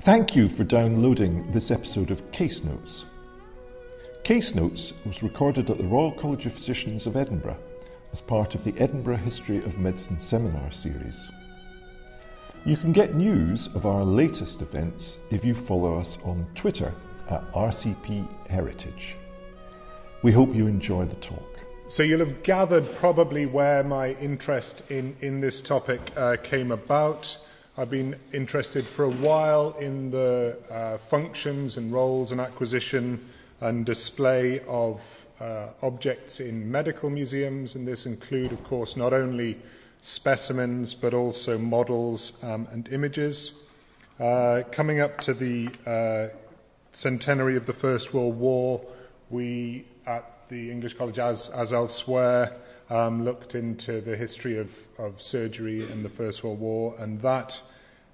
Thank you for downloading this episode of Case Notes. Case Notes was recorded at the Royal College of Physicians of Edinburgh as part of the Edinburgh History of Medicine seminar series. You can get news of our latest events if you follow us on Twitter at RCPE Heritage. We hope you enjoy the talk. So you'll have gathered probably where my interest in, in this topic uh, came about. I've been interested for a while in the uh, functions and roles and acquisition and display of uh, objects in medical museums, and this include, of course, not only specimens but also models um, and images. Uh, coming up to the uh, centenary of the First World War, we at the English College, as, as elsewhere, um, looked into the history of, of surgery in the First World War, and that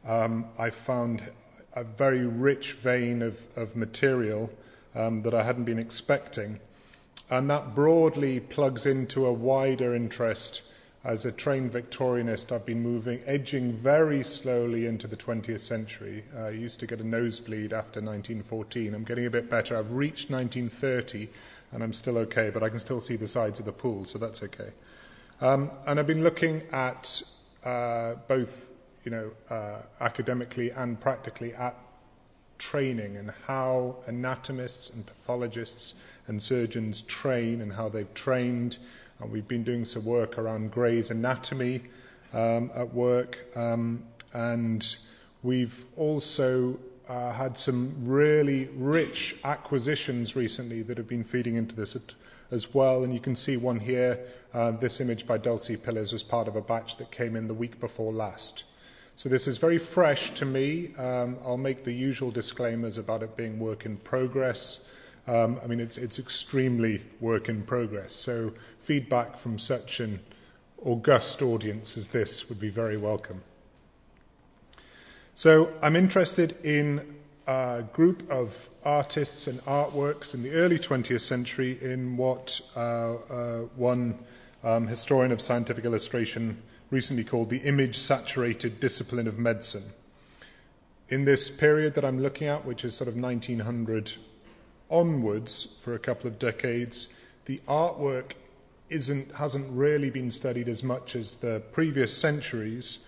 um, I found a very rich vein of, of material um, that I hadn't been expecting. And that broadly plugs into a wider interest as a trained Victorianist, I've been moving, edging very slowly into the 20th century. Uh, I used to get a nosebleed after 1914. I'm getting a bit better. I've reached 1930 and I'm still okay, but I can still see the sides of the pool, so that's okay. Um, and I've been looking at uh, both, you know, uh, academically and practically at training and how anatomists and pathologists and surgeons train and how they've trained and we've been doing some work around Gray's anatomy um, at work. Um, and we've also uh, had some really rich acquisitions recently that have been feeding into this as well. And you can see one here. Uh, this image by Dulcie Pillars was part of a batch that came in the week before last. So this is very fresh to me. Um, I'll make the usual disclaimers about it being work in progress. Um, I mean, it's, it's extremely work in progress. So feedback from such an august audience as this would be very welcome. So I'm interested in a group of artists and artworks in the early 20th century in what uh, uh, one um, historian of scientific illustration recently called the image saturated discipline of medicine. In this period that I'm looking at, which is sort of 1900 onwards for a couple of decades, the artwork isn't, hasn't really been studied as much as the previous centuries,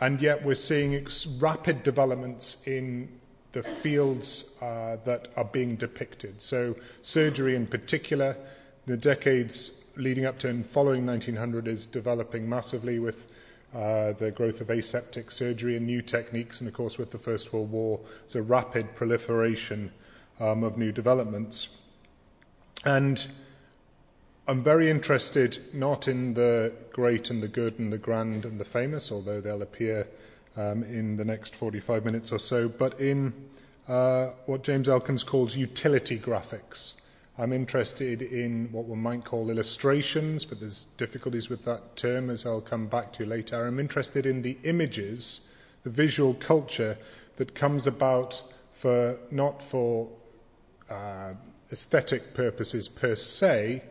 and yet we're seeing rapid developments in the fields uh, that are being depicted. So, surgery in particular, the decades leading up to and following 1900 is developing massively with uh, the growth of aseptic surgery and new techniques, and of course, with the First World War, it's a rapid proliferation um, of new developments. And I'm very interested not in the great and the good and the grand and the famous, although they'll appear um, in the next 45 minutes or so, but in uh, what James Elkins calls utility graphics. I'm interested in what one might call illustrations, but there's difficulties with that term, as I'll come back to later. I'm interested in the images, the visual culture that comes about for not for uh, aesthetic purposes per se,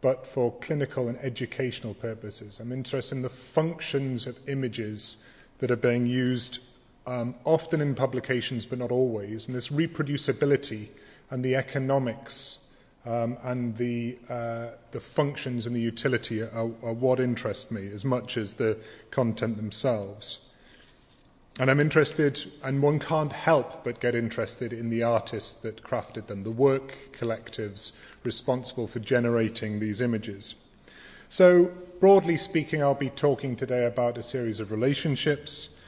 but for clinical and educational purposes. I'm interested in the functions of images that are being used um, often in publications, but not always, and this reproducibility and the economics um, and the, uh, the functions and the utility are, are what interest me as much as the content themselves. And I'm interested, and one can't help but get interested in the artists that crafted them, the work collectives responsible for generating these images. So, broadly speaking, I'll be talking today about a series of relationships,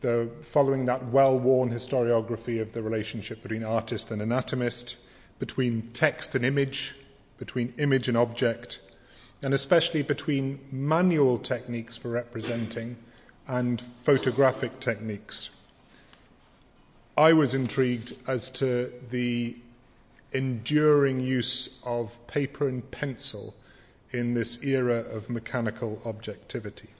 the, following that well worn historiography of the relationship between artist and anatomist, between text and image, between image and object, and especially between manual techniques for representing and photographic techniques. I was intrigued as to the enduring use of paper and pencil in this era of mechanical objectivity.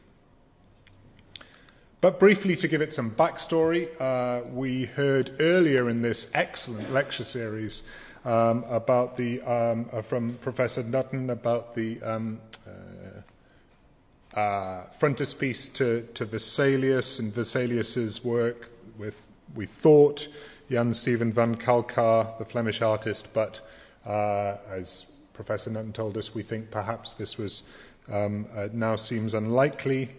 But briefly, to give it some backstory, uh, we heard earlier in this excellent lecture series um, about the um, uh, from Professor Nutton about the um, uh, uh, frontispiece to, to Vesalius and Vesalius's work, with we thought Jan Steven van Kalkar, the Flemish artist, but uh, as Professor Nutton told us, we think perhaps this was um, uh, now seems unlikely.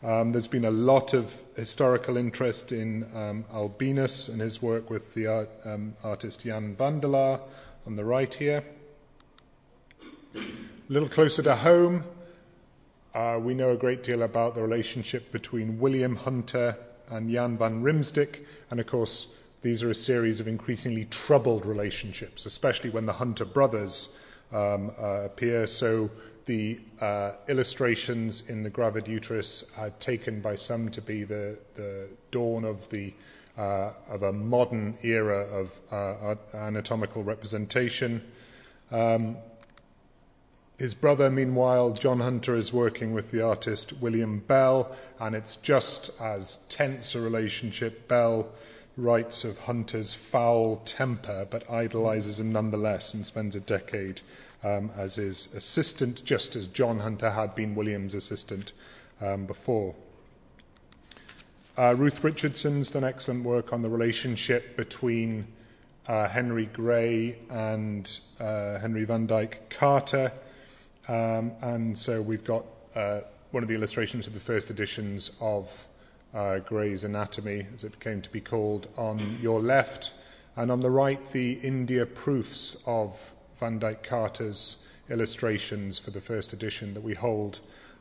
Um, there's been a lot of historical interest in um, Albinus and his work with the art, um, artist Jan Wandelaar on the right here. A little closer to home, uh, we know a great deal about the relationship between William Hunter and Jan van Rymsdyk, and of course, these are a series of increasingly troubled relationships, especially when the Hunter brothers um, uh, appear. So the uh, illustrations in the gravid uterus are taken by some to be the, the dawn of the uh, of a modern era of uh, anatomical representation. Um, his brother, meanwhile, John Hunter, is working with the artist William Bell, and it's just as tense a relationship. Bell writes of Hunter's foul temper, but idolizes him nonetheless and spends a decade um, as his assistant, just as John Hunter had been William's assistant um, before. Uh, Ruth Richardson's done excellent work on the relationship between uh, Henry Gray and uh, Henry Vandyke Carter. Um, and so we've got uh, one of the illustrations of the first editions of uh, Gray's Anatomy, as it came to be called, on your left. And on the right, the India proofs of Vandyke Carter's illustrations for the first edition that we hold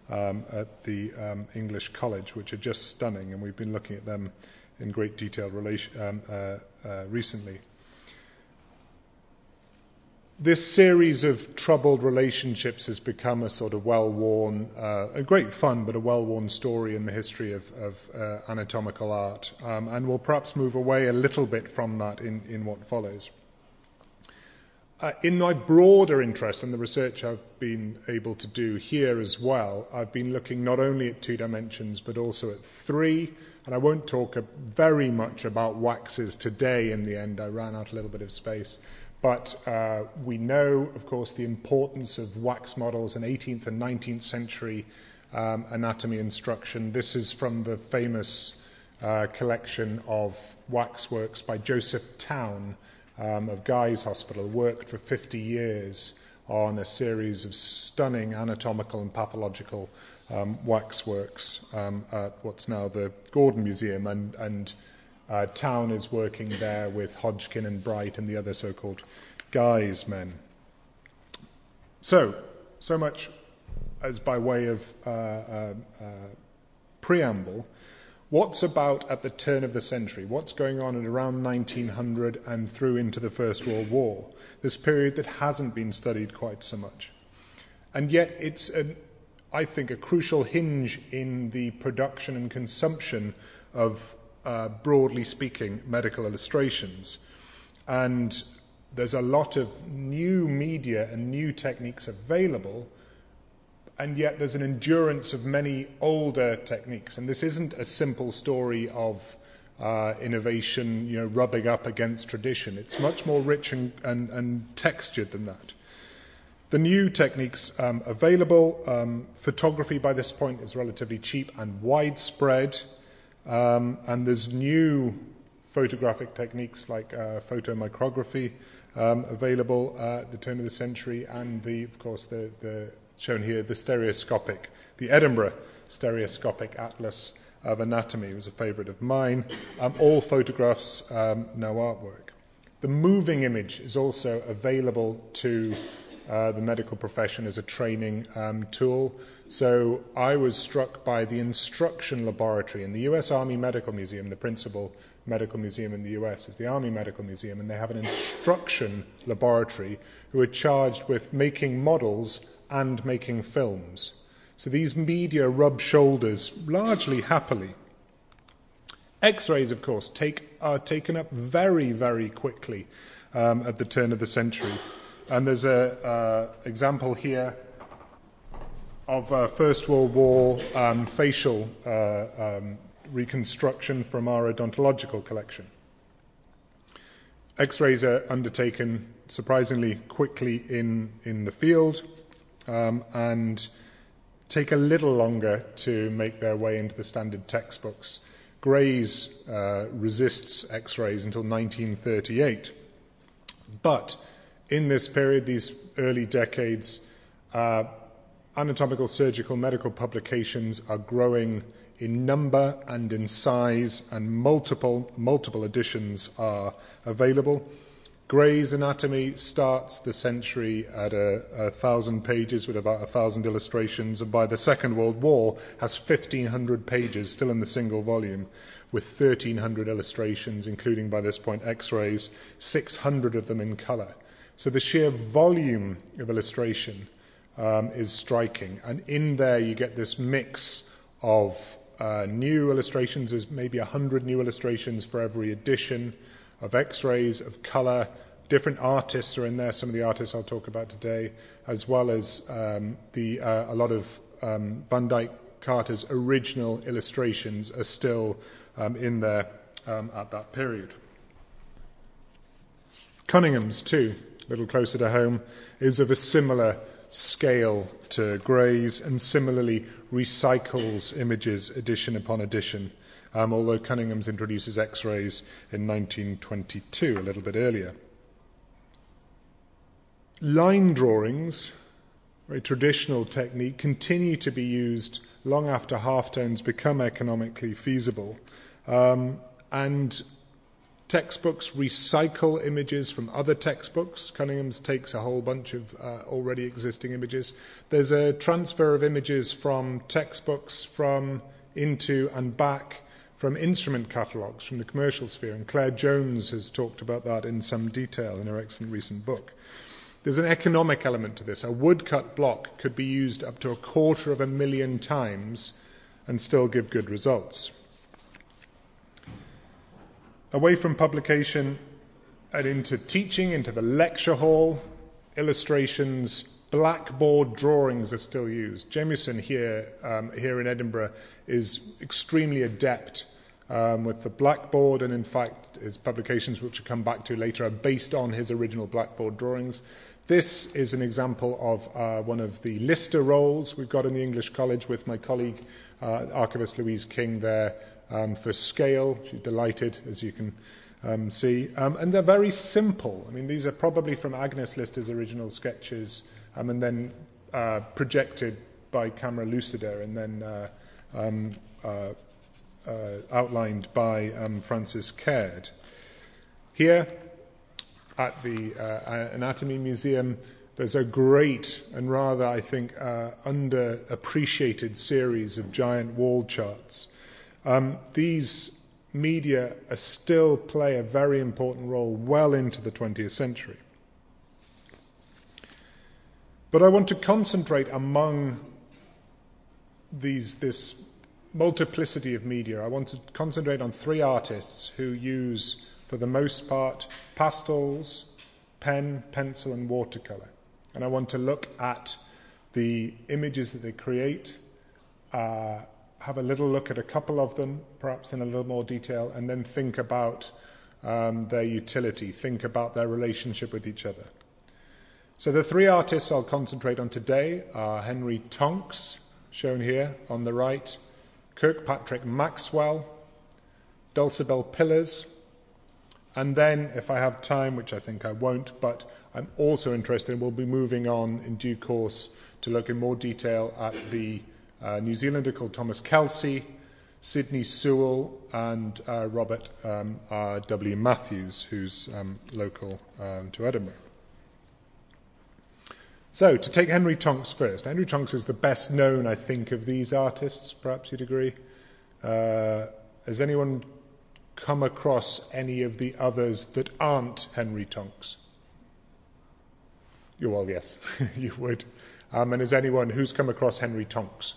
um, at the um, English College, which are just stunning, and we've been looking at them in great detail relation, um, uh, uh, recently. This series of troubled relationships has become a sort of well worn, uh, a great fun, but a well worn story in the history of, of uh, anatomical art. Um, and we'll perhaps move away a little bit from that in, in what follows. Uh, in my broader interest and the research I've been able to do here as well, I've been looking not only at two dimensions but also at three. And I won't talk very much about waxes today in the end. I ran out a little bit of space. But uh, we know, of course, the importance of wax models in 18th and 19th century um, anatomy instruction. This is from the famous uh, collection of waxworks by Joseph Towne um, of Guy's Hospital, worked for 50 years on a series of stunning anatomical and pathological um, waxworks um, at what's now the Gordon Museum. And, and uh, Towne is working there with Hodgkin and Bright and the other so called Guy's men. So, so much as by way of uh, uh, uh preamble What's about at the turn of the century? What's going on at around 1900 and through into the First World War? This period that hasn't been studied quite so much. And yet, it's, an, I think, a crucial hinge in the production and consumption of, uh, broadly speaking, medical illustrations. And there's a lot of new media and new techniques available and yet there's an endurance of many older techniques. And this isn't a simple story of uh, innovation, you know, rubbing up against tradition. It's much more rich and, and, and textured than that. The new techniques um, available, um, photography by this point is relatively cheap and widespread, um, and there's new photographic techniques like uh, photomicrography um, available uh, at the turn of the century, and the, of course the, the shown here, the stereoscopic, the Edinburgh stereoscopic atlas of anatomy was a favourite of mine. Um, all photographs, um, no artwork. The moving image is also available to uh, the medical profession as a training um, tool. So I was struck by the instruction laboratory in the US Army Medical Museum, the principal medical museum in the US is the Army Medical Museum, and they have an instruction laboratory who are charged with making models and making films. So these media rub shoulders largely happily. X rays, of course, take, are taken up very, very quickly um, at the turn of the century. And there's an uh, example here of a First World War um, facial uh, um, reconstruction from our odontological collection. X rays are undertaken surprisingly quickly in, in the field um, and take a little longer to make their way into the standard textbooks. Grays uh, resists X rays until 1938. But in this period, these early decades, uh, anatomical, surgical, medical publications are growing in number and in size, and multiple, multiple editions are available. Gray's Anatomy starts the century at a, a, thousand pages with about a thousand illustrations, and by the Second World War has 1,500 pages still in the single volume, with 1,300 illustrations, including by this point x rays, 600 of them in colour. So the sheer volume of illustration um, is striking, and in there you get this mix of uh, new illustrations, there's maybe 100 new illustrations for every edition of x rays, of colour. Different artists are in there, some of the artists I'll talk about today, as well as um, the, uh, a lot of um, Vandyke Carter's original illustrations are still um, in there um, at that period. Cunningham's, too, a little closer to home, is of a similar scale to Gray's and similarly recycles images edition upon edition um, although Cunningham's introduces X rays in 1922, a little bit earlier. Line drawings, a traditional technique, continue to be used long after halftones become economically feasible. Um, and textbooks recycle images from other textbooks. Cunningham's takes a whole bunch of uh, already existing images. There's a transfer of images from textbooks from into and back from instrument catalogues from the commercial sphere, and Claire Jones has talked about that in some detail in her excellent recent book. There's an economic element to this. A woodcut block could be used up to a quarter of a million times and still give good results. Away from publication and into teaching, into the lecture hall, illustrations, blackboard drawings are still used. Jamieson here, um, here in Edinburgh is extremely adept um, with the blackboard, and in fact, his publications, which we'll come back to later, are based on his original blackboard drawings. This is an example of uh, one of the Lister rolls we've got in the English College with my colleague, uh, Archivist Louise King, there um, for scale. She's delighted, as you can um, see. Um, and they're very simple. I mean, these are probably from Agnes Lister's original sketches um, and then uh, projected by camera lucida and then uh, um, uh, uh, outlined by um, Francis Caird. Here at the uh, Anatomy Museum, there's a great and rather, I think, uh, underappreciated series of giant wall charts. Um, these media still play a very important role well into the 20th century. But I want to concentrate among these, this multiplicity of media. I want to concentrate on three artists who use, for the most part, pastels, pen, pencil, and watercolor. And I want to look at the images that they create, uh, have a little look at a couple of them, perhaps in a little more detail, and then think about um, their utility, think about their relationship with each other. So the three artists I'll concentrate on today are Henry Tonks, shown here on the right, Kirkpatrick Maxwell, Dulcibel Pillars, and then, if I have time, which I think I won't, but I'm also interested, we'll be moving on in due course to look in more detail at the uh, New Zealander called Thomas Kelsey, Sydney Sewell, and uh, Robert um, W. Matthews, who's um, local um, to Edinburgh. So, to take Henry Tonks first. Henry Tonks is the best known, I think, of these artists, perhaps you'd agree. Uh, has anyone come across any of the others that aren't Henry Tonks? You, well, yes, you would. Um, and is anyone who's come across Henry Tonks?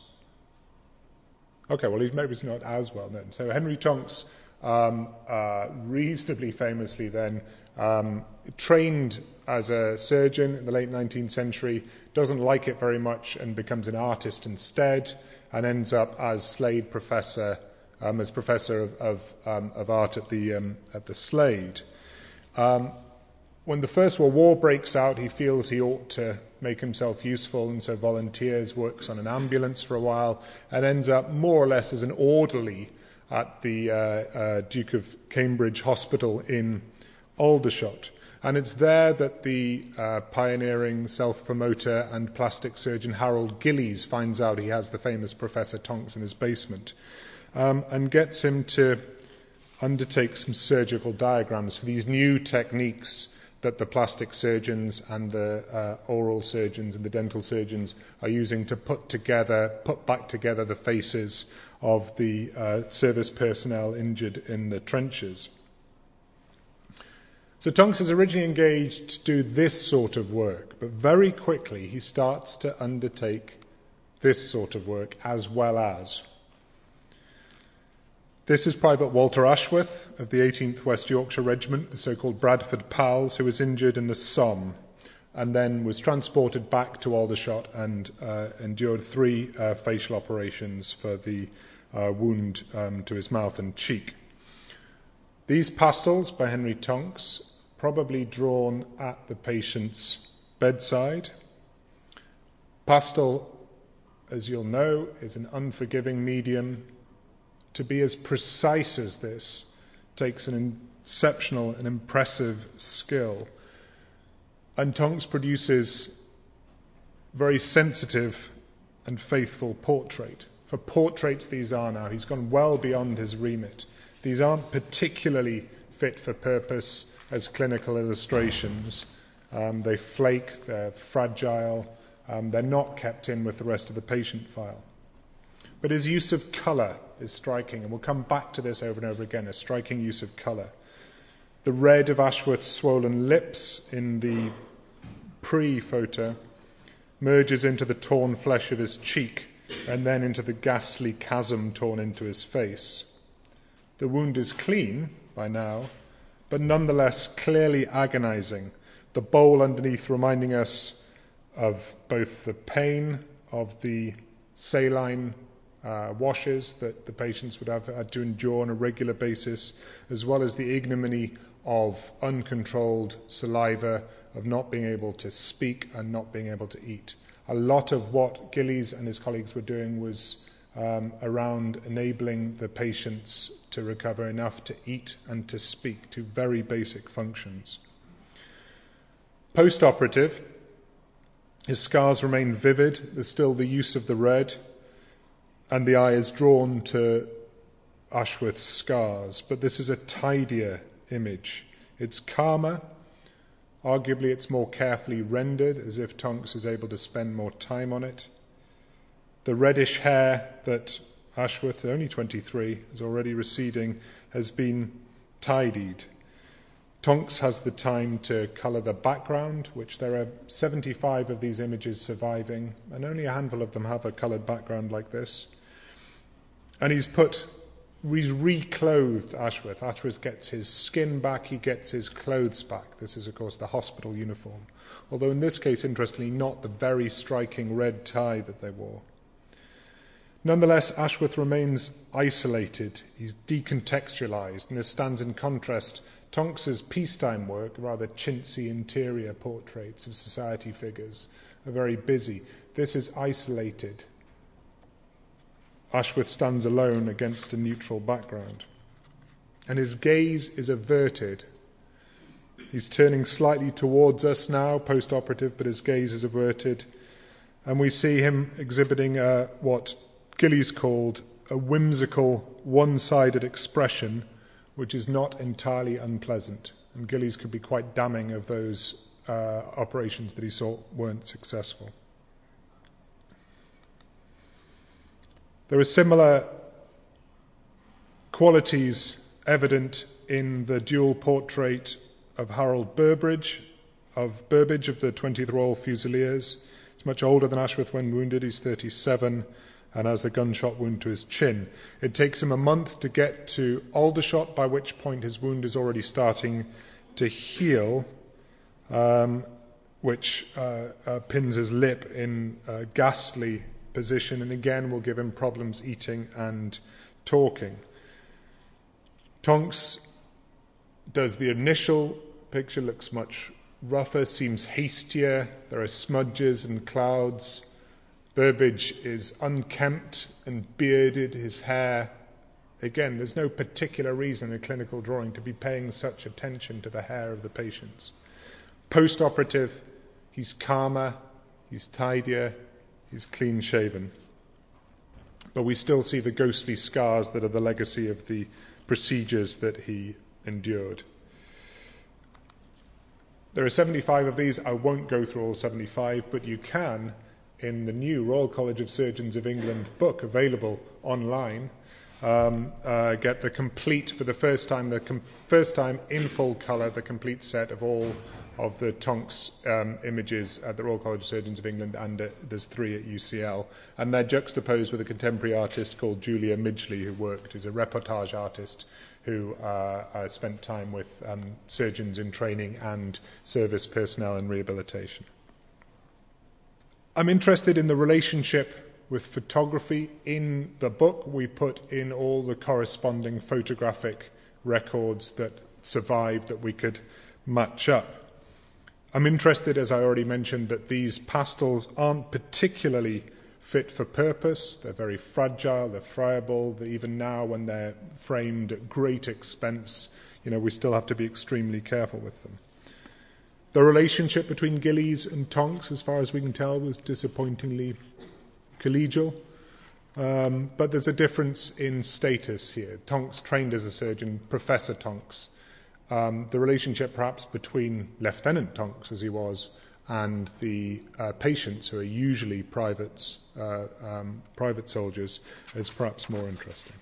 Okay, well, he's maybe not as well known. So, Henry Tonks, um, uh, reasonably famously then, um, trained as a surgeon in the late 19th century, doesn't like it very much and becomes an artist instead, and ends up as Slade professor, um, as professor of, of, um, of, art at the, um, at the Slade. Um, when the First World War breaks out, he feels he ought to make himself useful, and so volunteers, works on an ambulance for a while, and ends up more or less as an orderly at the uh, uh, Duke of Cambridge Hospital in Aldershot. And it's there that the uh, pioneering self promoter and plastic surgeon Harold Gillies finds out he has the famous Professor Tonks in his basement um, and gets him to undertake some surgical diagrams for these new techniques that the plastic surgeons and the uh, oral surgeons and the dental surgeons are using to put together, put back together the faces of the uh, service personnel injured in the trenches. So Tonks is originally engaged to do this sort of work, but very quickly he starts to undertake this sort of work as well as. This is Private Walter Ashworth of the 18th West Yorkshire Regiment, the so called Bradford Pals, who was injured in the Somme and then was transported back to Aldershot and uh, endured three uh, facial operations for the uh, wound um, to his mouth and cheek. These pastels by Henry Tonks probably drawn at the patient's bedside. Pastel, as you'll know, is an unforgiving medium. To be as precise as this takes an exceptional and impressive skill. And Tonks produces very sensitive and faithful portrait. For portraits, these are now. He's gone well beyond his remit. These aren't particularly fit for purpose as clinical illustrations. Um, they flake, they're fragile, um, they're not kept in with the rest of the patient file. But his use of colour is striking, and we'll come back to this over and over again a striking use of colour. The red of Ashworth's swollen lips in the pre photo merges into the torn flesh of his cheek and then into the ghastly chasm torn into his face. The wound is clean by now, but nonetheless clearly agonizing. The bowl underneath reminding us of both the pain of the saline uh, washes that the patients would have had to endure on a regular basis, as well as the ignominy of uncontrolled saliva, of not being able to speak and not being able to eat. A lot of what Gillies and his colleagues were doing was um, around enabling the patients to recover enough to eat and to speak, to very basic functions. Post operative, his scars remain vivid, there's still the use of the red, and the eye is drawn to Ashworth's scars, but this is a tidier image. It's calmer, arguably, it's more carefully rendered, as if Tonks is able to spend more time on it. The reddish hair that Ashworth, only 23, is already receding, has been tidied. Tonks has the time to colour the background, which there are 75 of these images surviving, and only a handful of them have a coloured background like this. And he's put, he's reclothed Ashworth. Ashworth gets his skin back, he gets his clothes back. This is, of course, the hospital uniform. Although, in this case, interestingly, not the very striking red tie that they wore. Nonetheless, Ashworth remains isolated. He's decontextualized, and this stands in contrast. Tonks's peacetime work, rather chintzy interior portraits of society figures, are very busy. This is isolated. Ashworth stands alone against a neutral background. And his gaze is averted. He's turning slightly towards us now, post operative, but his gaze is averted. And we see him exhibiting uh, what Gillies called a whimsical, one sided expression which is not entirely unpleasant. And Gillies could be quite damning of those uh, operations that he saw weren't successful. There are similar qualities evident in the dual portrait of Harold Burbridge, of Burbage of the 20th Royal Fusiliers. He's much older than Ashworth when wounded, he's 37 and has a gunshot wound to his chin. It takes him a month to get to Aldershot, by which point his wound is already starting to heal, um, which uh, uh, pins his lip in a ghastly position and again will give him problems eating and talking. Tonks does the initial picture, looks much rougher, seems hastier, there are smudges and clouds. Burbage is unkempt and bearded, his hair Again, there's no particular reason in a clinical drawing to be paying such attention to the hair of the patients. Post operative, he's calmer, he's tidier, he's clean shaven. But we still see the ghostly scars that are the legacy of the procedures that he endured. There are 75 of these. I won't go through all 75, but you can in the new Royal College of Surgeons of England book available online. Um, uh, get the complete, for the first time, the com- first time in full colour, the complete set of all of the Tonks um, images at the Royal College of Surgeons of England, and there's three at UCL. And they're juxtaposed with a contemporary artist called Julia Midgley, who worked as a reportage artist who uh, uh, spent time with um, surgeons in training and service personnel in rehabilitation. I'm interested in the relationship with photography. In the book, we put in all the corresponding photographic records that survived that we could match up. I'm interested, as I already mentioned, that these pastels aren't particularly fit for purpose. They're very fragile, they're friable. Even now, when they're framed at great expense, you know, we still have to be extremely careful with them. The relationship between Gillies and Tonks, as far as we can tell, was disappointingly collegial. Um, but there's a difference in status here. Tonks trained as a surgeon, Professor Tonks. Um, the relationship perhaps between Lieutenant Tonks, as he was, and the uh, patients, who are usually privates, uh, um, private soldiers, is perhaps more interesting.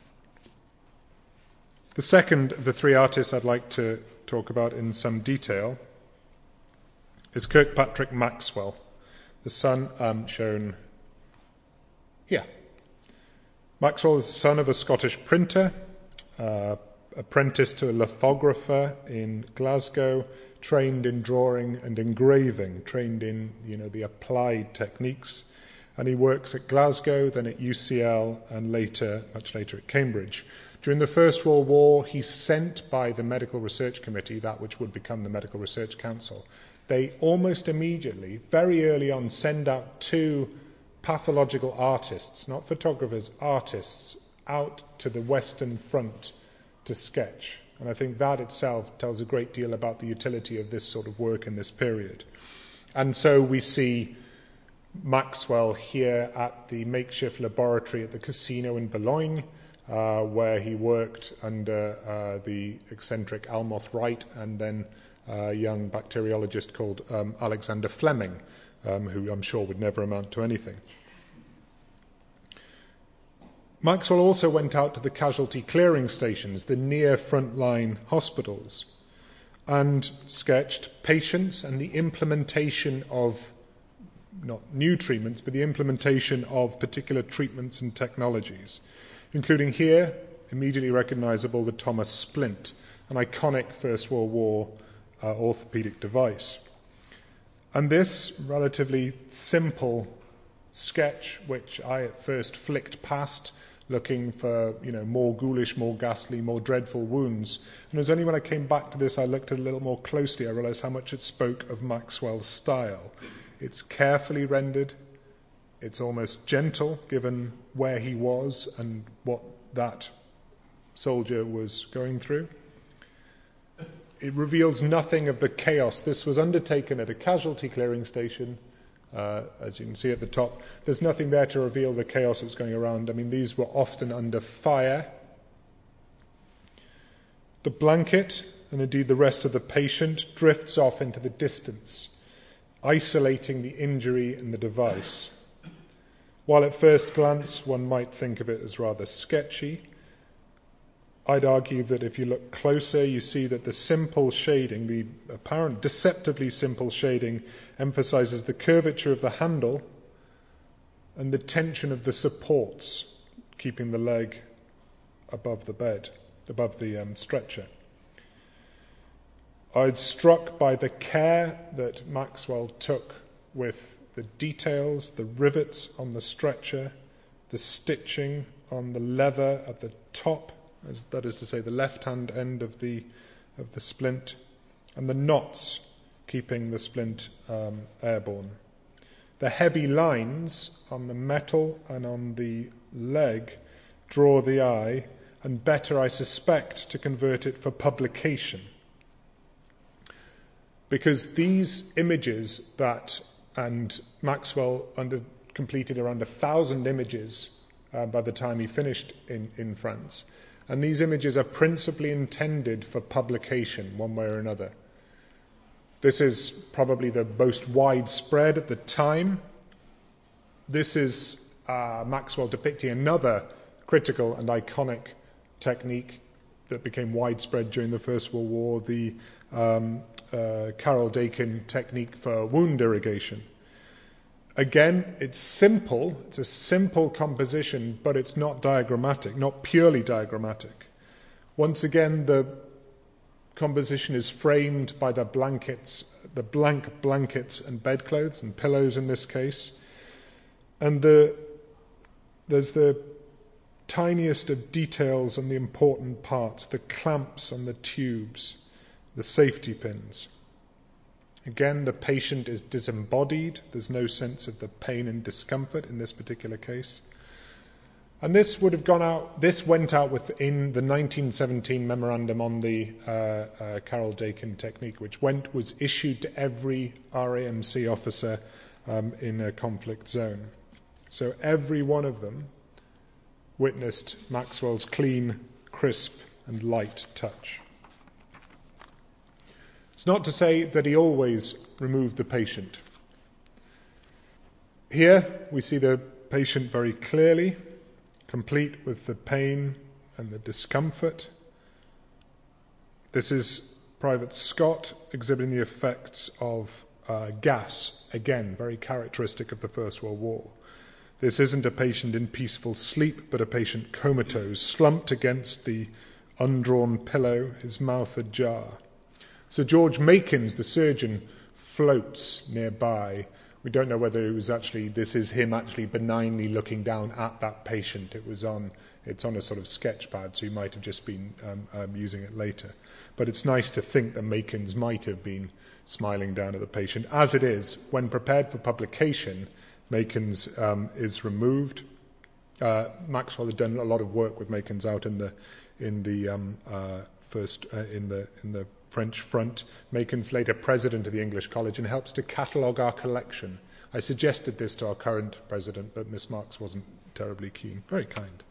The second of the three artists I'd like to talk about in some detail is Kirkpatrick Maxwell, the son um, shown here. Maxwell is the son of a Scottish printer, uh, apprenticed to a lithographer in Glasgow, trained in drawing and engraving, trained in you know the applied techniques, and he works at Glasgow, then at UCL, and later, much later, at Cambridge. During the First World War, he's sent by the Medical Research Committee, that which would become the Medical Research Council, they almost immediately, very early on, send out two pathological artists, not photographers, artists, out to the Western Front to sketch. And I think that itself tells a great deal about the utility of this sort of work in this period. And so we see Maxwell here at the makeshift laboratory at the casino in Boulogne, uh, where he worked under uh, the eccentric Almroth Wright and then a young bacteriologist called um, Alexander Fleming, um, who I'm sure would never amount to anything. Maxwell also went out to the casualty clearing stations, the near frontline hospitals, and sketched patients and the implementation of not new treatments, but the implementation of particular treatments and technologies, including here, immediately recognizable, the Thomas splint, an iconic First World War uh, orthopedic device. And this relatively simple sketch, which I at first flicked past, looking for you know more ghoulish, more ghastly, more dreadful wounds. And it was only when I came back to this, I looked at a little more closely, I realised how much it spoke of Maxwell's style. It's carefully rendered. It's almost gentle, given where he was and what that soldier was going through it reveals nothing of the chaos. This was undertaken at a casualty clearing station, uh, as you can see at the top. There's nothing there to reveal the chaos that was going around. I mean, these were often under fire. The blanket, and indeed the rest of the patient, drifts off into the distance, isolating the injury and the device. While at first glance one might think of it as rather sketchy, I'd argue that if you look closer, you see that the simple shading, the apparent deceptively simple shading, emphasizes the curvature of the handle and the tension of the supports, keeping the leg above the bed, above the um, stretcher. I'd struck by the care that Maxwell took with the details, the rivets on the stretcher, the stitching on the leather at the top as that is to say, the left hand end of the, of the splint, and the knots keeping the splint um, airborne. The heavy lines on the metal and on the leg draw the eye, and better, I suspect, to convert it for publication. Because these images that, and Maxwell under, completed around a thousand images uh, by the time he finished in, in France, and these images are principally intended for publication one way or another. This is probably the most widespread at the time. This is uh, Maxwell depicting another critical and iconic technique that became widespread during the First World War, the um, uh, Carrel Dakin technique for wound irrigation. Again, it's simple, it's a simple composition, but it's not diagrammatic, not purely diagrammatic. Once again, the composition is framed by the blankets, the blank blankets and bedclothes and pillows in this case. And the, there's the tiniest of details on the important parts, the clamps on the tubes, the safety pins. Again, the patient is disembodied. There's no sense of the pain and discomfort in this particular case. And this would have gone out, this went out within the 1917 memorandum on the uh, uh, Carrel Dakin technique, which went, was issued to every RAMC officer um, in a conflict zone. So every one of them witnessed Maxwell's clean, crisp, and light touch. It's not to say that he always removed the patient. Here we see the patient very clearly, complete with the pain and the discomfort. This is Private Scott exhibiting the effects of uh, gas, again, very characteristic of the First World War. This isn't a patient in peaceful sleep, but a patient comatose, slumped against the undrawn pillow, his mouth ajar. Sir George Makins, the surgeon, floats nearby. We don't know whether it was actually this is him actually benignly looking down at that patient. It was on it's on a sort of sketch pad, so he might have just been um, um, using it later. But it's nice to think that Makins might have been smiling down at the patient. As it is, when prepared for publication, Makins um, is removed. Uh, Maxwell had done a lot of work with Makins out in the in the um, uh, first uh, in the in the French front. Makins later president of the English College and helps to catalogue our collection. I suggested this to our current president, but Miss Marx wasn't terribly keen. Very kind,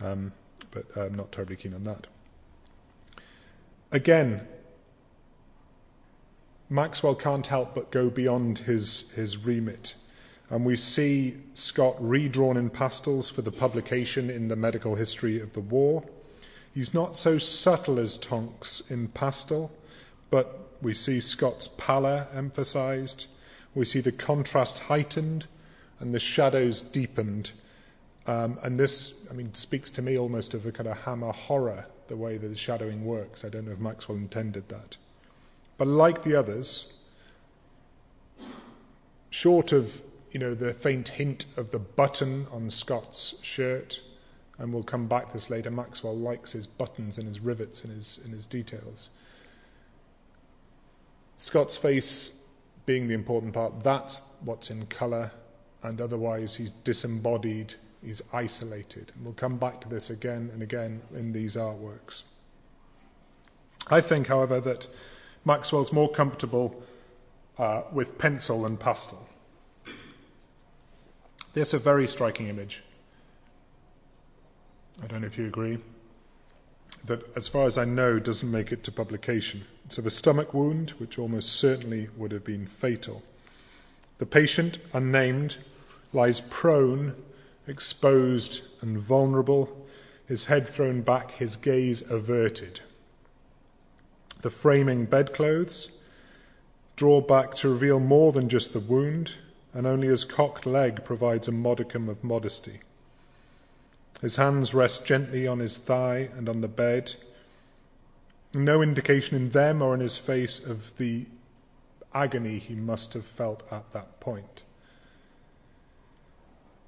um, but uh, not terribly keen on that. Again, Maxwell can't help but go beyond his, his remit. And we see Scott redrawn in pastels for the publication in the medical history of the war. He's not so subtle as Tonks in pastel, but we see Scott's pallor emphasized. We see the contrast heightened and the shadows deepened. Um, and this, I mean, speaks to me almost of a kind of hammer horror, the way that the shadowing works. I don't know if Maxwell intended that. But like the others, short of you know, the faint hint of the button on Scott's shirt, and we'll come back to this later. Maxwell likes his buttons and his rivets and his, and his details. Scott's face being the important part, that's what's in colour, and otherwise he's disembodied, he's isolated. And we'll come back to this again and again in these artworks. I think, however, that Maxwell's more comfortable uh, with pencil and pastel. This is a very striking image. I don't know if you agree. That, as far as I know, doesn't make it to publication. It's of a stomach wound, which almost certainly would have been fatal. The patient, unnamed, lies prone, exposed and vulnerable, his head thrown back, his gaze averted. The framing bedclothes draw back to reveal more than just the wound, and only his cocked leg provides a modicum of modesty. His hands rest gently on his thigh and on the bed. No indication in them or in his face of the agony he must have felt at that point.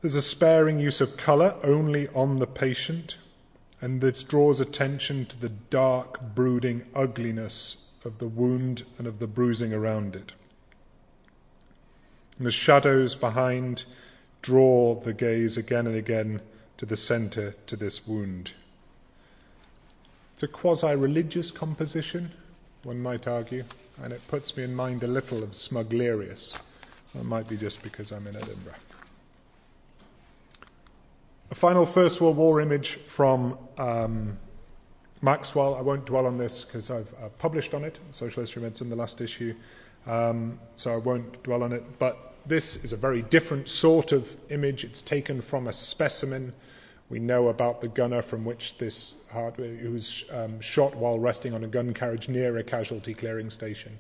There's a sparing use of colour only on the patient, and this draws attention to the dark, brooding ugliness of the wound and of the bruising around it. And the shadows behind draw the gaze again and again to the centre, to this wound. It's a quasi religious composition, one might argue, and it puts me in mind a little of Smugglerius. It might be just because I'm in Edinburgh. A final First World War image from um, Maxwell. I won't dwell on this because I've uh, published on it, Social History of Medicine, the last issue, um, so I won't dwell on it. But this is a very different sort of image. It's taken from a specimen. We know about the gunner from which this heart, who was um, shot while resting on a gun carriage near a casualty clearing station.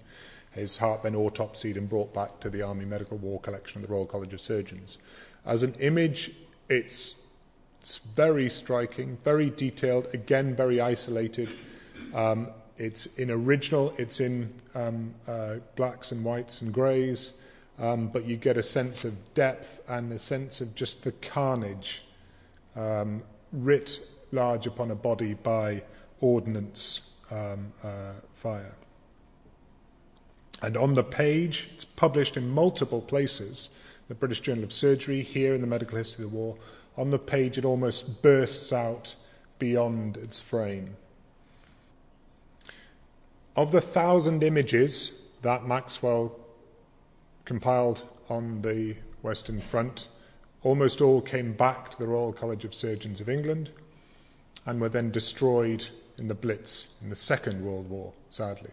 His heart then autopsied and brought back to the Army Medical War Collection of the Royal College of Surgeons. As an image, it's it's very striking, very detailed, again, very isolated. Um, it's in original, it's in um, uh, blacks and whites and greys, um, but you get a sense of depth and a sense of just the carnage um, writ large upon a body by ordnance um, uh, fire. And on the page, it's published in multiple places the British Journal of Surgery, here in the Medical History of the War, on the page it almost bursts out beyond its frame. Of the thousand images that Maxwell compiled on the Western Front, almost all came back to the Royal College of Surgeons of England and were then destroyed in the Blitz in the Second World War, sadly.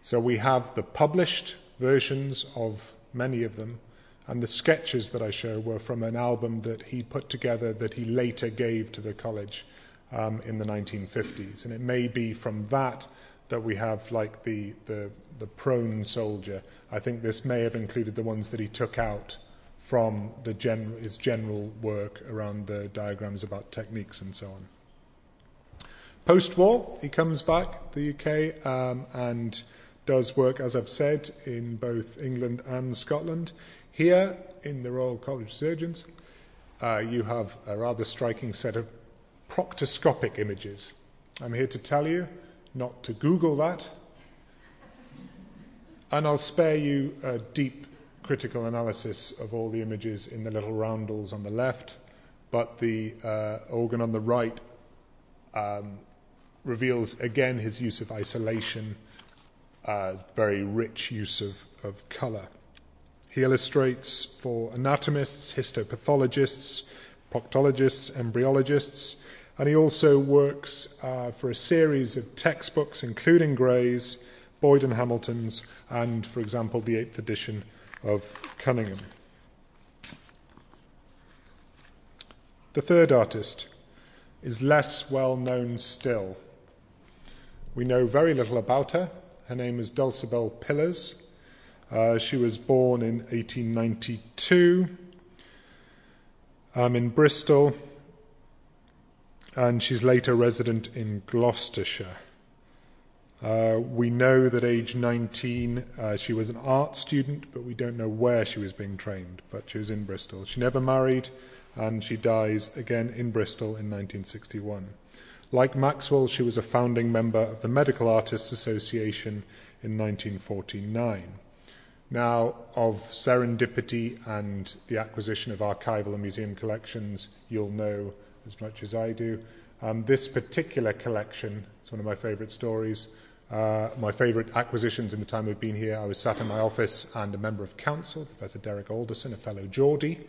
So we have the published versions of many of them and the sketches that I show were from an album that he put together that he later gave to the college um, in the 1950s. And it may be from that that we have, like the, the, the prone soldier. I think this may have included the ones that he took out from the gen- his general work around the diagrams about techniques and so on. Post war, he comes back to the UK um, and does work, as I've said, in both England and Scotland. Here in the Royal College of Surgeons, uh, you have a rather striking set of proctoscopic images. I'm here to tell you not to Google that, and I'll spare you a deep critical analysis of all the images in the little roundels on the left, but the uh, organ on the right um, reveals again his use of isolation, uh, very rich use of, of colour. He illustrates for anatomists, histopathologists, proctologists, embryologists, and he also works uh, for a series of textbooks, including Gray's, Boyd and Hamilton's, and, for example, the eighth edition of Cunningham. The third artist is less well known still. We know very little about her. Her name is Dulcibel Pillars. Uh, she was born in 1892 um, in Bristol, and she's later resident in Gloucestershire. Uh, we know that age 19 uh, she was an art student, but we don't know where she was being trained, but she was in Bristol. She never married, and she dies again in Bristol in 1961. Like Maxwell, she was a founding member of the Medical Artists Association in 1949. Now, of serendipity and the acquisition of archival and museum collections, you'll know as much as I do. Um, this particular collection is one of my favourite stories. Uh, my favourite acquisitions in the time I've been here, I was sat in my office and a member of council, Professor Derek Alderson, a fellow Geordie,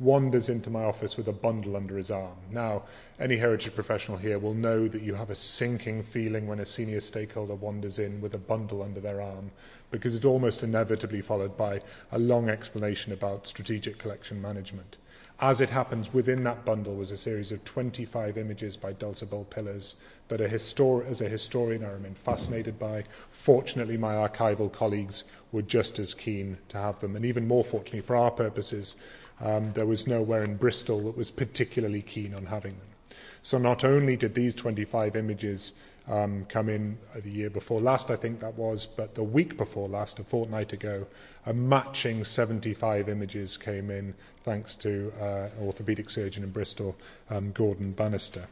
wanders into my office with a bundle under his arm. Now, any heritage professional here will know that you have a sinking feeling when a senior stakeholder wanders in with a bundle under their arm, because it's almost inevitably followed by a long explanation about strategic collection management. As it happens, within that bundle was a series of 25 images by Dulcibel Pillars that a histor as a historian I remain fascinated by. Fortunately, my archival colleagues were just as keen to have them. And even more fortunately for our purposes, um, there was nowhere in Bristol that was particularly keen on having them. So not only did these 25 images um, come in the year before last, I think that was, but the week before last, a fortnight ago, a matching 75 images came in thanks to uh, orthopaedic surgeon in Bristol, um, Gordon Bannister.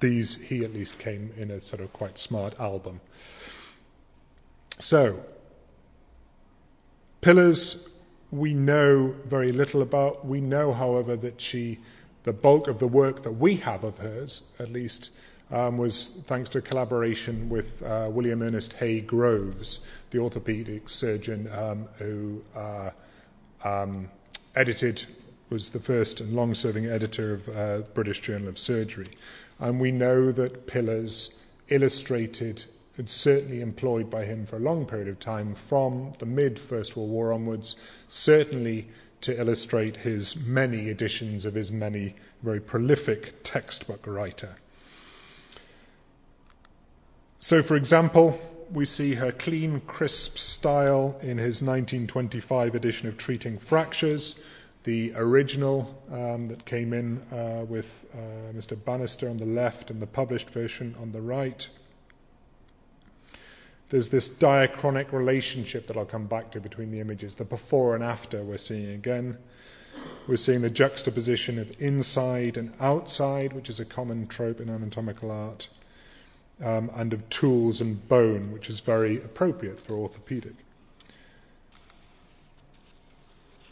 These, he at least came in a sort of quite smart album. So, Pillars we know very little about. We know, however, that she, the bulk of the work that we have of hers, at least, um, was thanks to a collaboration with uh, William Ernest Hey Groves, the orthopedic surgeon um, who uh, um, edited, was the first and long serving editor of uh, British Journal of Surgery. And we know that Pillars illustrated and certainly employed by him for a long period of time from the mid First World War onwards, certainly to illustrate his many editions of his many very prolific textbook writer. So, for example, we see her clean, crisp style in his 1925 edition of Treating Fractures, the original um, that came in uh, with uh, Mr. Bannister on the left and the published version on the right. There's this diachronic relationship that I'll come back to between the images. The before and after we're seeing again. We're seeing the juxtaposition of inside and outside, which is a common trope in anatomical art um, and of tools and bone, which is very appropriate for orthopedic.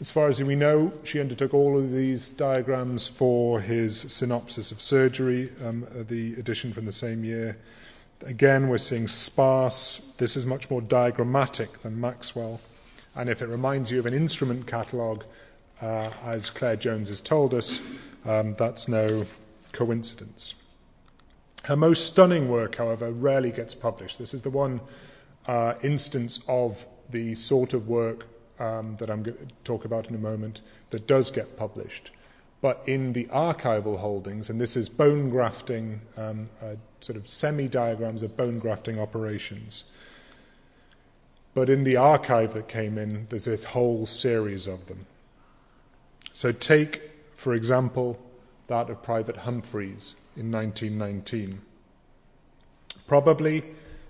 As far as we know, she undertook all of these diagrams for his synopsis of surgery, um, the edition from the same year. Again, we're seeing sparse. This is much more diagrammatic than Maxwell. And if it reminds you of an instrument catalogue, uh, as Claire Jones has told us, um, that's no coincidence. Her most stunning work, however, rarely gets published. This is the one uh, instance of the sort of work um, that I'm going to talk about in a moment that does get published. But in the archival holdings, and this is bone grafting, um, uh, sort of semi diagrams of bone grafting operations. But in the archive that came in, there's a whole series of them. So, take, for example, that of Private Humphreys in 1919. Probably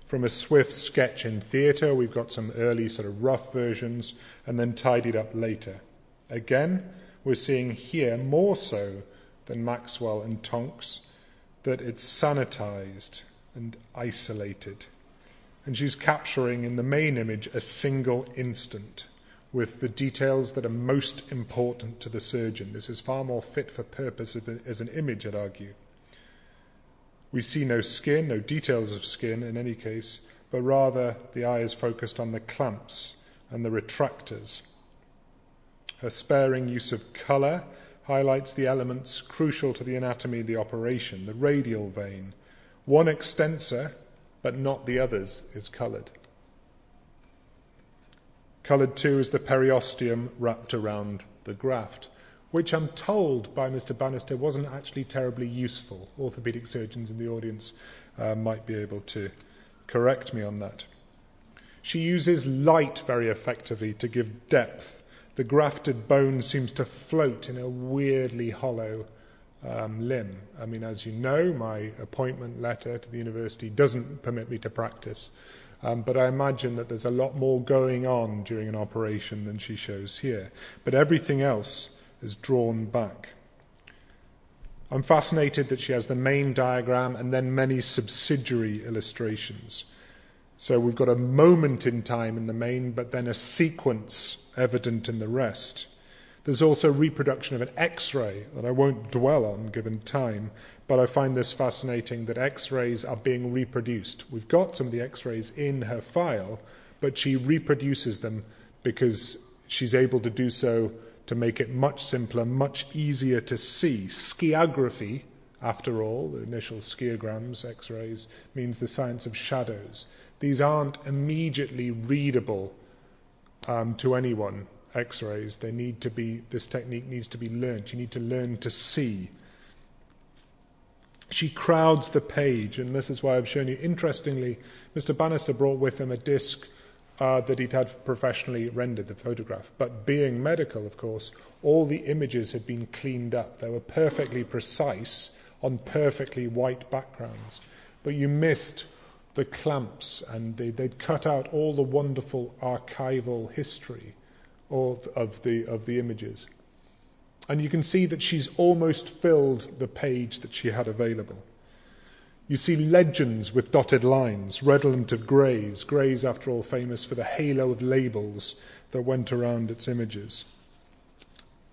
from a swift sketch in theatre, we've got some early sort of rough versions and then tidied up later. Again, we're seeing here more so than Maxwell and Tonks that it's sanitized and isolated. And she's capturing in the main image a single instant with the details that are most important to the surgeon. This is far more fit for purpose as an image, I'd argue. We see no skin, no details of skin in any case, but rather the eye is focused on the clamps and the retractors. Her sparing use of colour highlights the elements crucial to the anatomy of the operation the radial vein. One extensor, but not the others, is coloured. Coloured too is the periosteum wrapped around the graft which I'm told by Mr. Bannister wasn't actually terribly useful. Orthopedic surgeons in the audience uh, might be able to correct me on that. She uses light very effectively to give depth. The grafted bone seems to float in a weirdly hollow um, limb. I mean, as you know, my appointment letter to the university doesn't permit me to practice. Um, but I imagine that there's a lot more going on during an operation than she shows here. But everything else is drawn back. I'm fascinated that she has the main diagram and then many subsidiary illustrations. So we've got a moment in time in the main, but then a sequence evident in the rest. There's also reproduction of an X ray that I won't dwell on given time, but I find this fascinating that X rays are being reproduced. We've got some of the X rays in her file, but she reproduces them because she's able to do so to make it much simpler, much easier to see. Skiography, after all, the initial skiograms, x rays, means the science of shadows. These aren't immediately readable um, to anyone, x rays. They need to be, this technique needs to be learnt. You need to learn to see. She crowds the page, and this is why I've shown you. Interestingly, Mr. Bannister brought with him a disc uh, that he'd had professionally rendered the photograph. But being medical, of course, all the images had been cleaned up. They were perfectly precise on perfectly white backgrounds. But you missed the clamps, and they, would cut out all the wonderful archival history of, of, the, of the images. And you can see that she's almost filled the page that she had available. You see legends with dotted lines, redolent of Gray's, Gray's, after all, famous for the halo of labels that went around its images,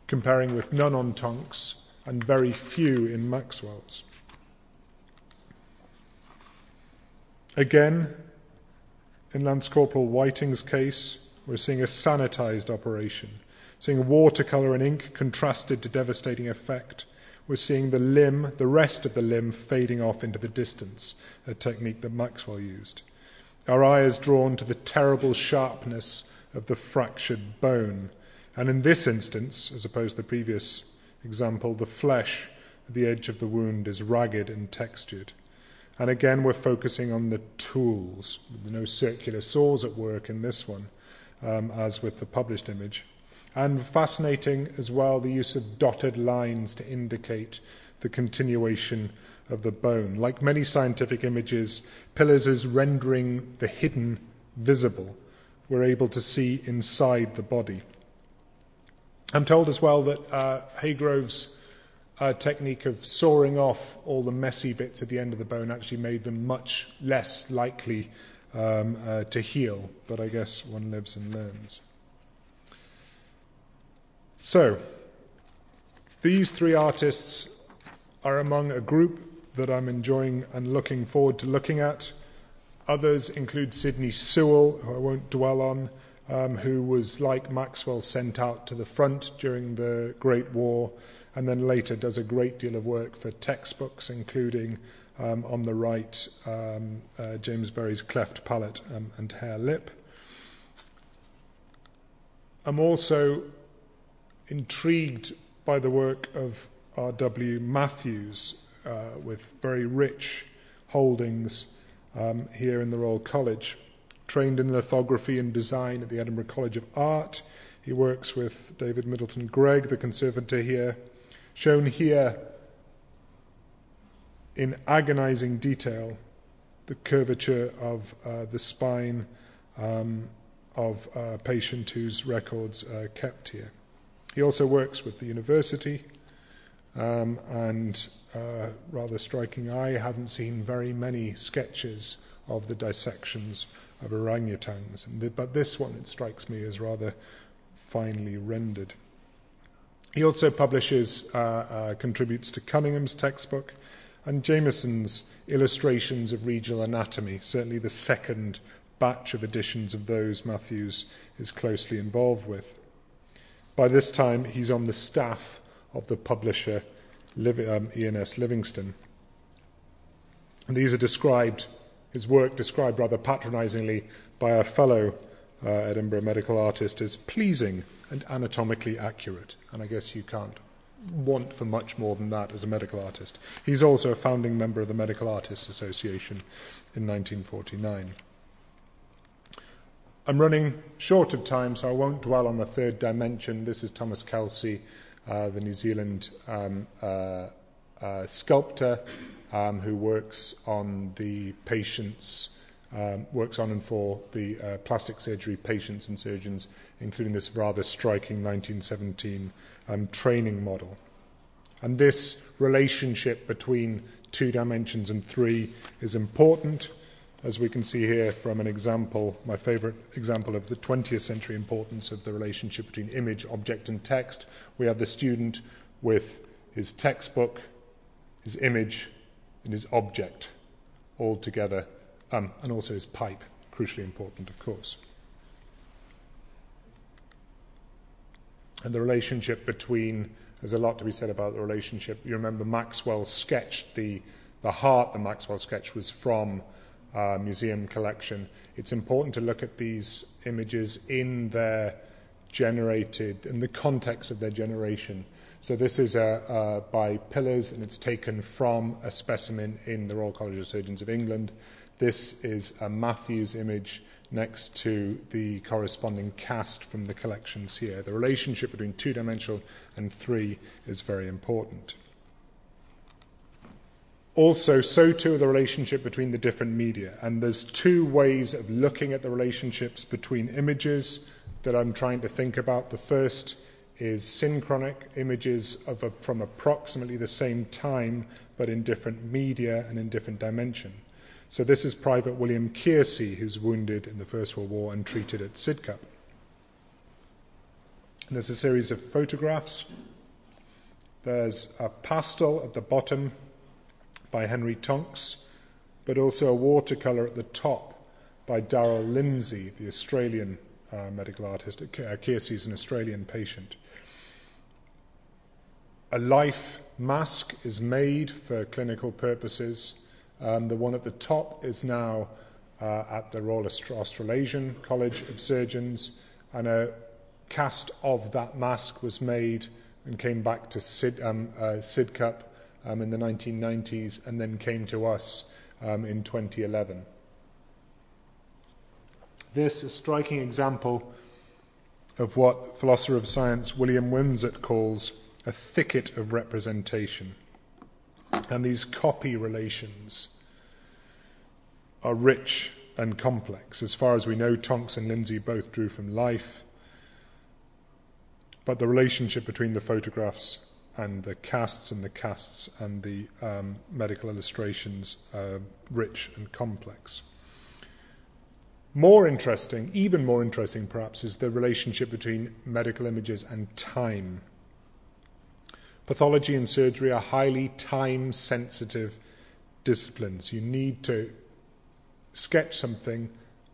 comparing with none on Tonks and very few in Maxwell's. Again, in Lance Corporal Whiting's case, we're seeing a sanitized operation, seeing watercolor and ink contrasted to devastating effect. We're seeing the limb, the rest of the limb, fading off into the distance, a technique that Maxwell used. Our eye is drawn to the terrible sharpness of the fractured bone. And in this instance, as opposed to the previous example, the flesh at the edge of the wound is ragged and textured. And again, we're focusing on the tools. No circular saws at work in this one, um, as with the published image. And fascinating as well, the use of dotted lines to indicate the continuation of the bone. Like many scientific images, Pillars is rendering the hidden visible. We're able to see inside the body. I'm told as well that uh, Hey Groves' uh, technique of sawing off all the messy bits at the end of the bone actually made them much less likely um, uh, to heal, but I guess one lives and learns. So, these three artists are among a group that I'm enjoying and looking forward to looking at. Others include Sydney Sewell, who I won't dwell on, um, who was, like Maxwell, sent out to the front during the Great War and then later does a great deal of work for textbooks, including um, on the right um, uh, James Berry's Cleft Palate um, and Hare Lip. I'm also intrigued by the work of R.W. Matthews uh, with very rich holdings um, here in the Royal College. Trained in lithography and design at the Edinburgh College of Art, he works with David Middleton Greig, the conservator here, shown here in agonizing detail the curvature of uh, the spine um, of a patient whose records are kept here. He also works with the university, um, and uh, rather striking, I haven't seen very many sketches of the dissections of orangutans, but this one, it strikes me, as rather finely rendered. He also publishes, uh, uh, contributes to Cunningham's textbook and Jamieson's illustrations of regional anatomy. Certainly, the second batch of editions of those Matthews is closely involved with. By this time, he's on the staff of the publisher um, E.N.S. Livingstone. And these are described, his work described rather patronizingly by a fellow uh, Edinburgh medical artist as pleasing and anatomically accurate. And I guess you can't want for much more than that as a medical artist. He's also a founding member of the Medical Artists Association in 1949. I'm running short of time, so I won't dwell on the third dimension. This is Thomas Kelsey, uh, the New Zealand um, uh, uh, sculptor um, who works on the patient's um, works on and for the uh, plastic surgery patients and surgeons, including this rather striking 1917 um, training model. And this relationship between two dimensions and three is important, as we can see here from an example, my favorite example of the 20th century importance of the relationship between image, object, and text. We have the student with his textbook, his image, and his object all together um, and also his pipe, crucially important, of course. And the relationship between, there's a lot to be said about the relationship. You remember Maxwell sketched the, the heart the Maxwell sketch was from a museum collection. It's important to look at these images in their generated, in the context of their generation. So this is a, uh, by Pillars, and it's taken from a specimen in the Royal College of Surgeons of England. This is a Matthews image next to the corresponding cast from the collections here. The relationship between two dimensional and three is very important. Also, so too are the relationship between the different media. And there's two ways of looking at the relationships between images that I'm trying to think about. The first is synchronic images of a, from approximately the same time, but in different media and in different dimension. So this is Private William Keirsey, who's wounded in the First World War and treated at Sidcup. And there's a series of photographs. There's a pastel at the bottom by Henry Tonks, but also a watercolour at the top by Daryl Lindsay, the Australian uh, medical artist. Uh, Kiersey's an Australian patient. A life mask is made for clinical purposes. Um, the one at the top is now uh, at the Royal Australasian College of Surgeons, and a cast of that mask was made and came back to Sid, um, uh, SIDCUP um, in the 1990s and then came to us um, in 2011. This is a striking example of what philosopher of science William Wimsatt calls a thicket of representation. And these copy relations are rich and complex. As far as we know, Tonks and Lindsay both drew from life. But the relationship between the photographs and the casts and the casts and the um, medical illustrations are rich and complex. More interesting, even more interesting perhaps, is the relationship between medical images and time. Pathology and surgery are highly time sensitive disciplines. You need to sketch something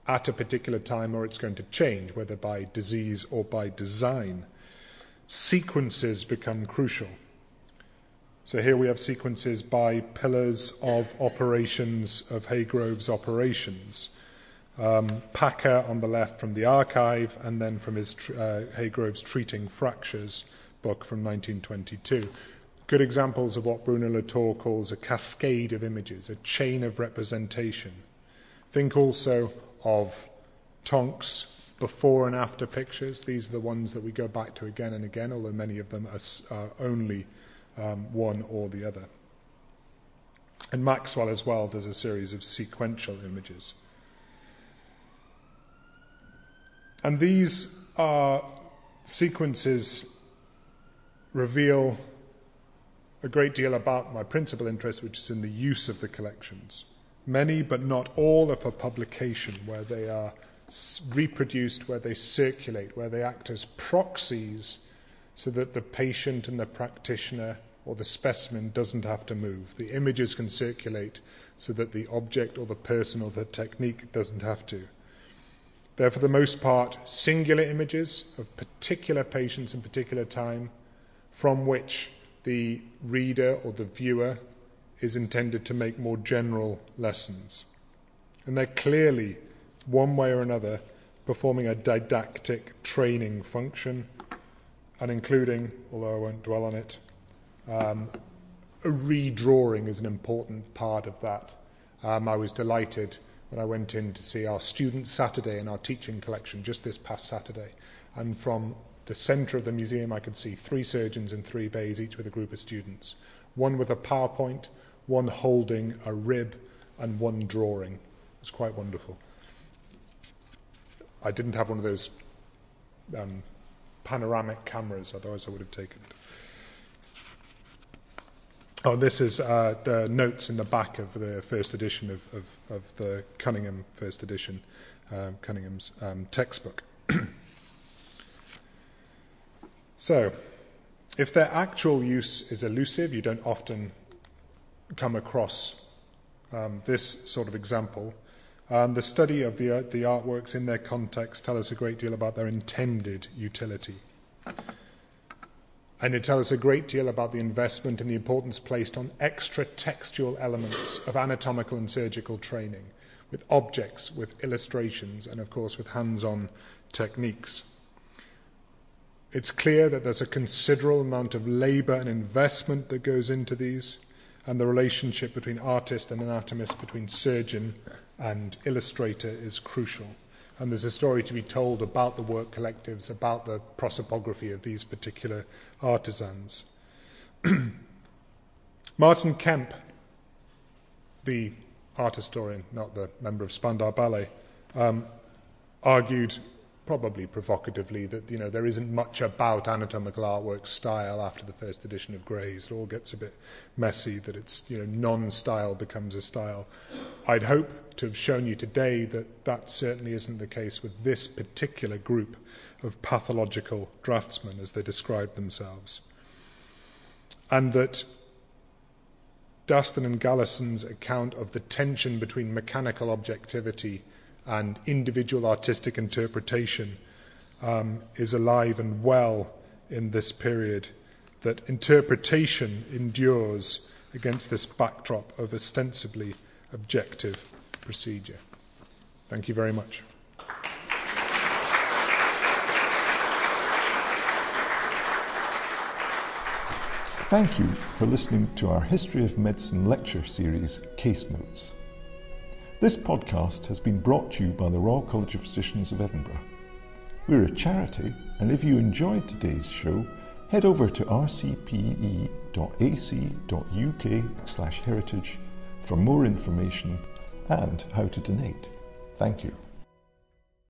at a particular time or it's going to change, whether by disease or by design. Sequences become crucial. So here we have sequences by Pillars of operations of Hey Groves' operations. Um, Packer on the left from the archive, and then from his uh, Hey Groves' Treating Fractures book from 1922. Good examples of what Bruno Latour calls a cascade of images, a chain of representation. Think also of Tonks before and after pictures. These are the ones that we go back to again and again, although many of them are, are only um, one or the other. And Maxwell as well does a series of sequential images. And these sequences reveal a great deal about my principal interest, which is in the use of the collections. Many, but not all, are for publication, where they are reproduced, where they circulate, where they act as proxies so that the patient and the practitioner or the specimen doesn't have to move. The images can circulate so that the object or the person or the technique doesn't have to. They're, for the most part, singular images of particular patients in particular time from which the reader or the viewer is intended to make more general lessons. And they're clearly, one way or another, performing a didactic training function and including, although I won't dwell on it, um, a redrawing is an important part of that. Um, I was delighted when I went in to see our Student Saturday in our teaching collection just this past Saturday. And from the centre of the museum, I could see three surgeons in three bays, each with a group of students. One with a PowerPoint, one holding a rib, and one drawing. It was quite wonderful. I didn't have one of those um, panoramic cameras, otherwise I would have taken it. Oh, this is uh, the notes in the back of the first edition of, of, of the Cunningham first edition, um, Cunningham's um, textbook. so, if their actual use is elusive, you don't often come across um, this sort of example. Um, the study of the, uh, the artworks in their context tell us a great deal about their intended utility. And it tells us a great deal about the investment and the importance placed on extra textual elements of anatomical and surgical training, with objects, with illustrations, and of course with hands on techniques. It's clear that there's a considerable amount of labour and investment that goes into these, and the relationship between artist and anatomist, between surgeon and illustrator, is crucial and there's a story to be told about the work collectives, about the prosopography of these particular artisans. Martin Kemp, the art historian, not the member of Spandau Ballet, um, argued probably provocatively that you know there isn't much about anatomical artwork style after the first edition of Gray's. It all gets a bit messy. That it's you know non-style becomes a style. I'd hope to have shown you today that that certainly isn't the case with this particular group of pathological draftsmen, as they describe themselves, and that Daston and Galison's account of the tension between mechanical objectivity and individual artistic interpretation um, is alive and well in this period, that interpretation endures against this backdrop of ostensibly objective procedure. Thank you very much. Thank you for listening to our History of Medicine lecture series, Case Notes. This podcast has been brought to you by the Royal College of Physicians of Edinburgh. We're a charity, and if you enjoyed today's show, head over to rcpe.ac.uk/heritage for more information and how to donate. Thank you.